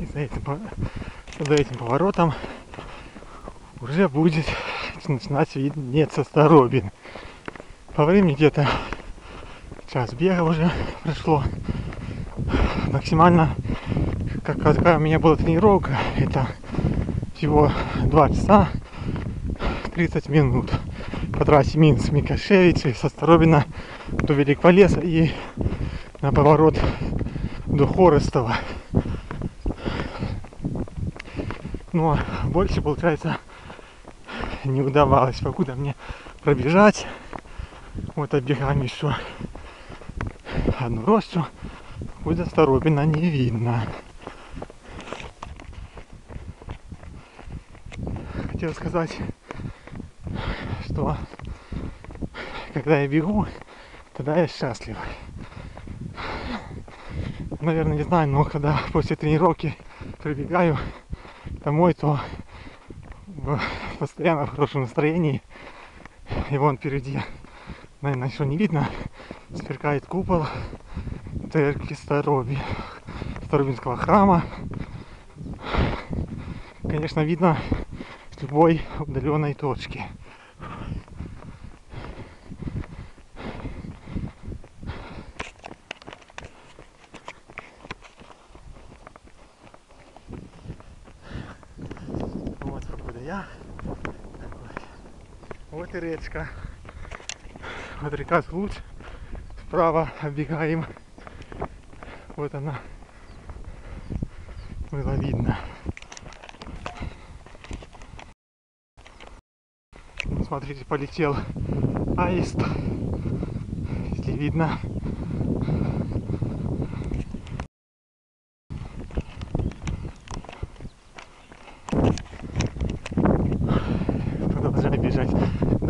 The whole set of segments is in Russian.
За этим, за этим поворотом уже будет начинать виднеться Старобин. По времени где-то час бега уже прошло. Максимально, как, какая у меня была тренировка, это всего 2 часа 30 минут по трассе Минск Микошевич со Старобина до Великого леса и на поворот до Хоростова. Но больше, получается, не удавалось покуда мне пробежать. Вот оббегаем еще одну рощу, куда Старобина не видно. Хотел сказать, что когда я бегу, тогда я счастлив. Наверное, не знаю, но когда после тренировки прибегаю домой, то постоянно в хорошем настроении. И вон впереди, наверное, еще не видно, сверкает купол церкви Староби, Старобинского храма. Конечно, видно с любой удаленной точки. Вот покуда я. Вот и речка. Вот река Случ. Справа оббегаем. Вот она. Было видно. Смотрите, полетел аист. Если видно.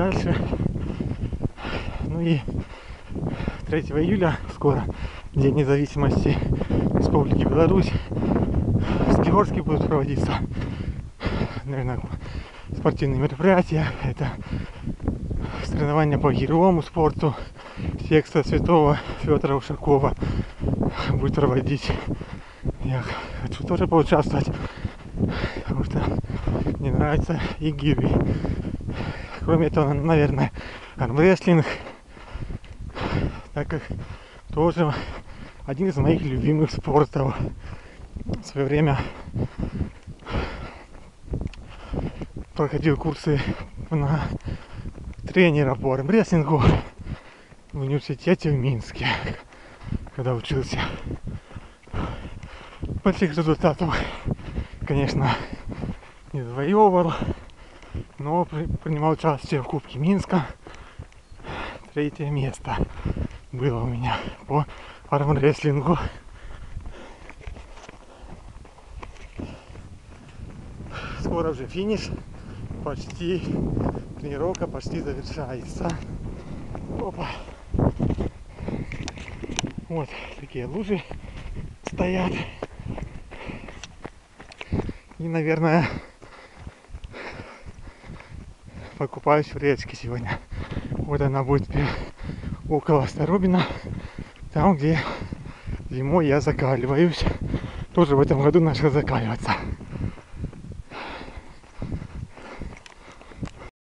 Дальше. Ну и 3 июля скоро День независимости Республики Беларусь. В Скигорске будут проводиться, наверное, спортивные мероприятия. Это соревнования по гировому спорту. Секция Святого Федора Ушакова будет проводить. Я хочу тоже поучаствовать, потому что мне нравится и гири. Кроме этого, наверное, армрестлинг, так как тоже один из моих любимых спортов. В свое время проходил курсы на тренера по армрестлингу в университете в Минске, когда учился. Больших результатов, конечно, не завоевывал, но при- принимал участие в Кубке Минска. Третье место было у меня по армрестлингу. Скоро уже финиш. Почти тренировка почти завершается. Опа. Вот такие лужи стоят. И, наверное, покупаюсь в речке сегодня. Вот она будет около Старобина, там, где зимой я закаливаюсь. Тоже в этом году начал закаливаться.